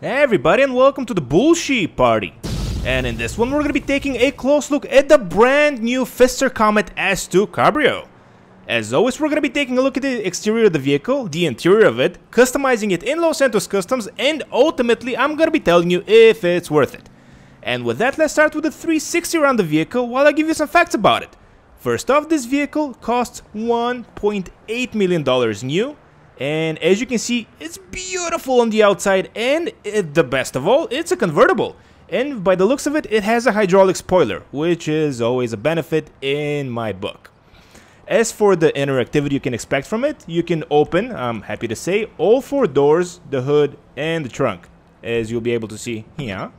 Hey everybody and welcome to the BullSheep Party. And in this one we're gonna be taking a close look at the brand new Pfister Comet S2 Cabrio. As always we're gonna be taking a look at the exterior of the vehicle, the interior of it, customizing it in Los Santos Customs, and ultimately I'm gonna be telling you if it's worth it. And with that let's start with the 360 around the vehicle while I give you some facts about it. First off, this vehicle costs $1.8 million new, and as you can see, it's beautiful on the outside, and it, the best of all, it's a convertible. And by the looks of it, it has a hydraulic spoiler, which is always a benefit in my book. As for the interactivity you can expect from it, you can open, I'm happy to say, all four doors, the hood, and the trunk, as you'll be able to see here.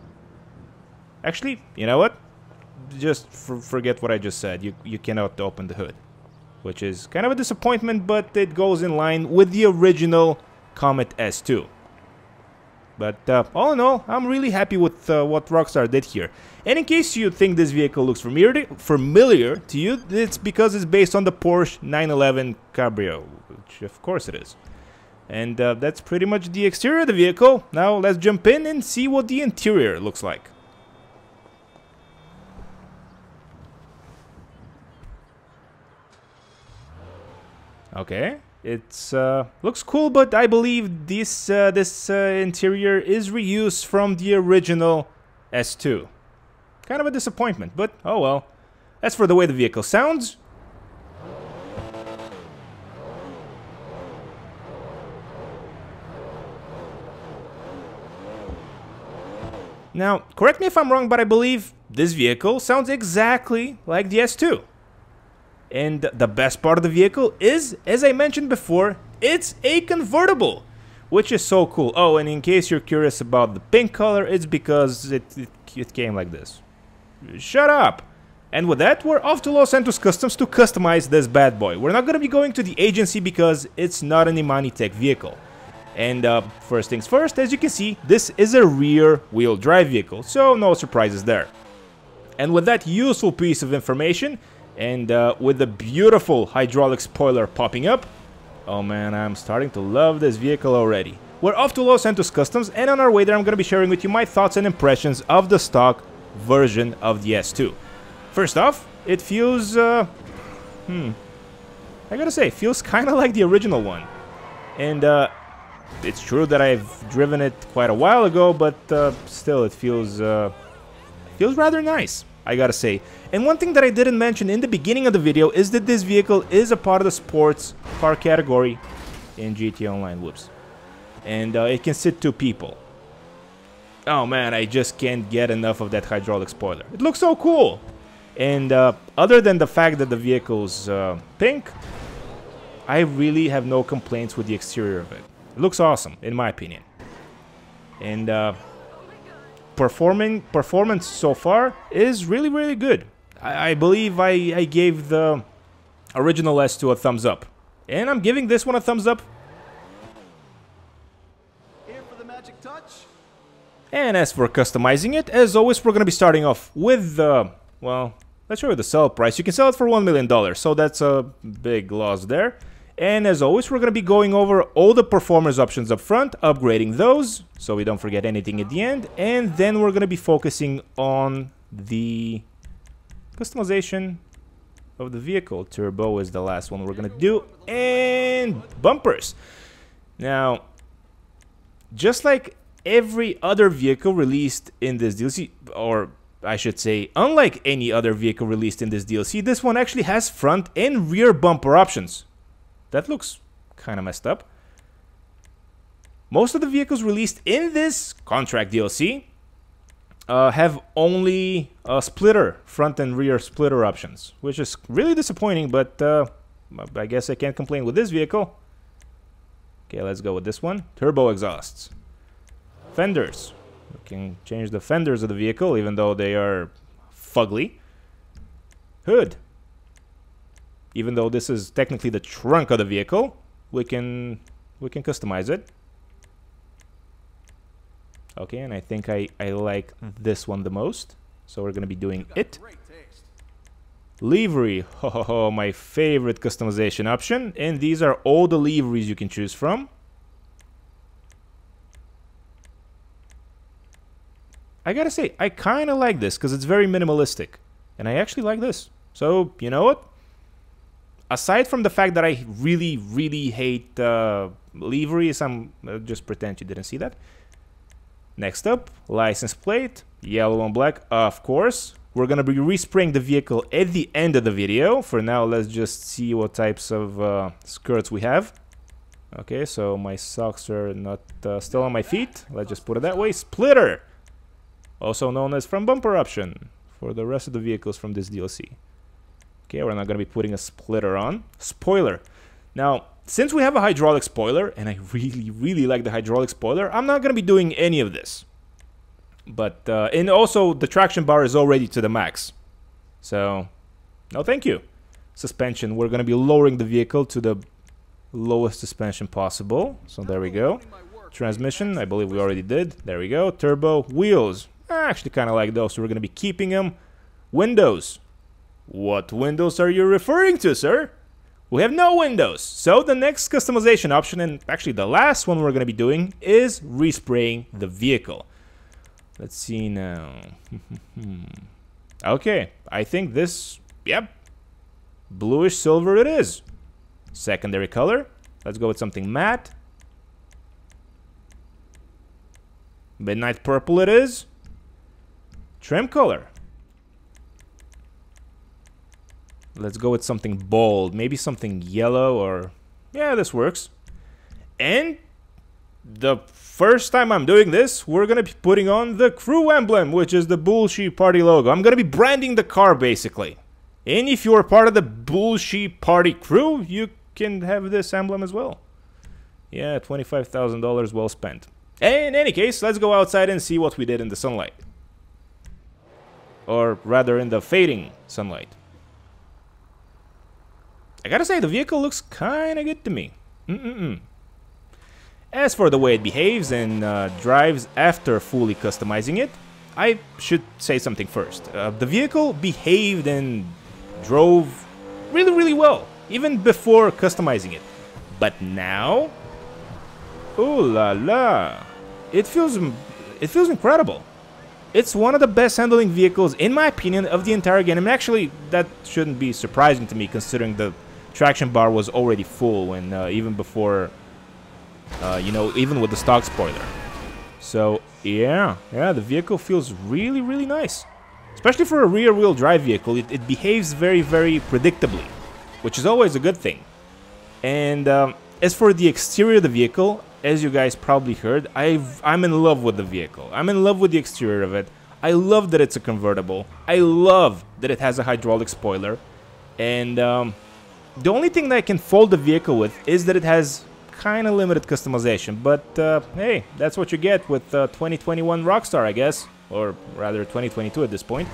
Actually, you know what? Just forget what I just said. You, you cannot open the hood which is kind of a disappointment, but it goes in line with the original Comet S2. But uh, all in all, I'm really happy with uh, what Rockstar did here. And in case you think this vehicle looks familiar, familiar to you, it's because it's based on the Porsche 911 Cabrio, which of course it is. And uh, that's pretty much the exterior of the vehicle. Now let's jump in and see what the interior looks like. Okay, it's uh, looks cool, but I believe this uh, this uh, interior is reused from the original S2. Kind of a disappointment, but oh well. As for the way the vehicle sounds, Now, correct me if I'm wrong, but I believe this vehicle sounds exactly like the S2. And the best part of the vehicle is, as I mentioned before, it's a convertible, which is so cool. Oh, and in case you're curious about the pink color, it's because it, it, it came like this. Shut up! And with that, we're off to Los Santos Customs to customize this bad boy. We're not going to be going to the agency because it's not an Imani Tech vehicle. And uh, first things first, as you can see, this is a rear wheel drive vehicle, so no surprises there. And with that useful piece of information, and uh, with the beautiful hydraulic spoiler popping up, oh man, I'm starting to love this vehicle already. We're off to Los Santos Customs and on our way there I'm going to be sharing with you my thoughts and impressions of the stock version of the S2. First off, it feels, uh, hmm, I gotta say, feels kind of like the original one. And uh, it's true that I've driven it quite a while ago, but uh, still it feels, uh, feels rather nice. I gotta say. And one thing that I didn't mention in the beginning of the video is that this vehicle is a part of the sports car category in GTA Online. Whoops. And uh, it can sit two people. Oh man, I just can't get enough of that hydraulic spoiler. It looks so cool. And uh, other than the fact that the vehicle's uh, pink, I really have no complaints with the exterior of it. It looks awesome, in my opinion. And uh, performing performance so far is really really good. I, I believe I, I gave the original S2 a thumbs up, and I'm giving this one a thumbs up. And as for customizing it, as always, we're going to be starting off with the, well, let's show you the sell price. You can sell it for $1 million, so that's a big loss there. And as always, we're going to be going over all the performance options up front, upgrading those, so we don't forget anything at the end. And then we're going to be focusing on the customization of the vehicle. Turbo is the last one we're going to do. And bumpers. Now, just like every other vehicle released in this DLC, or I should say, unlike any other vehicle released in this DLC, this one actually has front and rear bumper options. That looks kind of messed up. Most of the vehicles released in this contract DLC uh, have only a splitter, front and rear splitter options, which is really disappointing, but uh, I guess I can't complain with this vehicle. Okay, let's go with this one. Turbo exhausts. Fenders. We can change the fenders of the vehicle, even though they are fugly. Hood even though this is technically the trunk of the vehicle, we can we can customize it. Okay, and I think I, I like hmm. this one the most. So we're going to be doing it. Livery, ho, ho, ho, my favorite customization option. And these are all the liveries you can choose from. I gotta say, I kind of like this because it's very minimalistic. And I actually like this. So, you know what? Aside from the fact that I really, really hate uh, liveries, I'm uh, just pretend you didn't see that. Next up, license plate, yellow and black, of course. We're gonna be respraying the vehicle at the end of the video. For now, let's just see what types of uh, skirts we have. Okay, so my socks are not uh, still on my feet. Let's just put it that way. Splitter, also known as front bumper option for the rest of the vehicles from this DLC. Okay, we're not going to be putting a splitter on. Spoiler. Now, since we have a hydraulic spoiler, and I really, really like the hydraulic spoiler, I'm not going to be doing any of this. But, uh, and also the traction bar is already to the max. So, no thank you. Suspension, we're going to be lowering the vehicle to the lowest suspension possible. So there we go. Transmission, I believe we already did. There we go. Turbo, wheels. I actually kind of like those, so we're going to be keeping them. Windows. What windows are you referring to, sir? We have no windows. So the next customization option, and actually the last one we're going to be doing, is respraying the vehicle. Let's see now. okay, I think this, yep, bluish silver it is. Secondary color. Let's go with something matte. Midnight purple it is. Trim color. Let's go with something bold. Maybe something yellow or... Yeah, this works. And the first time I'm doing this, we're going to be putting on the crew emblem, which is the BullSheep Party logo. I'm going to be branding the car, basically. And if you're part of the BullSheep Party crew, you can have this emblem as well. Yeah, $25,000 well spent. In any case, let's go outside and see what we did in the sunlight. Or rather, in the fading sunlight. I gotta say, the vehicle looks kinda good to me. Mm-mm-mm. As for the way it behaves and uh, drives after fully customizing it, I should say something first. Uh, the vehicle behaved and drove really, really well even before customizing it. But now, oh la la, it feels it feels incredible. It's one of the best handling vehicles, in my opinion, of the entire game. And actually, that shouldn't be surprising to me, considering the traction bar was already full when uh, even before, uh, you know, even with the stock spoiler. So yeah, yeah, the vehicle feels really, really nice. Especially for a rear-wheel drive vehicle, it, it behaves very, very predictably which is always a good thing. And um, as for the exterior of the vehicle, as you guys probably heard, i I'm in love with the vehicle. I'm in love with the exterior of it. I love that it's a convertible. I love that it has a hydraulic spoiler. And um, the only thing that I can fault the vehicle with is that it has kind of limited customization. But uh, hey, that's what you get with uh, 2021 Rockstar, I guess. Or rather 2022 at this point.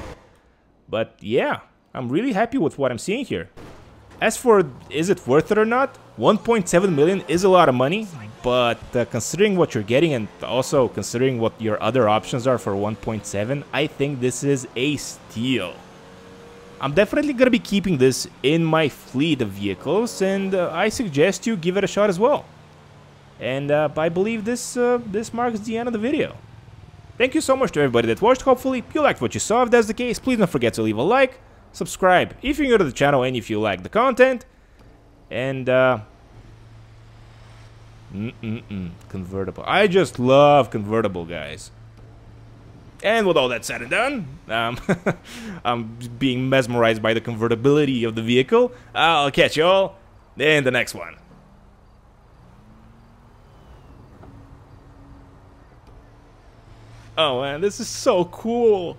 But yeah, I'm really happy with what I'm seeing here. As for is it worth it or not, 1.7 million is a lot of money, but uh, considering what you're getting and also considering what your other options are for 1.7, I think this is a steal. I'm definitely to be keeping this in my fleet of vehicles and uh, I suggest you give it a shot as well. And uh, I believe this uh, this marks the end of the video. Thank you so much to everybody that watched, hopefully you liked what you saw. If that's the case, please don't forget to leave a like, subscribe if you're new to the channel and if you like the content. And, uh... Mm -mm -mm, convertible. I just love convertible, guys. And with all that said and done, um, I'm being mesmerized by the convertibility of the vehicle. I'll catch you all in the next one. Oh man, this is so cool.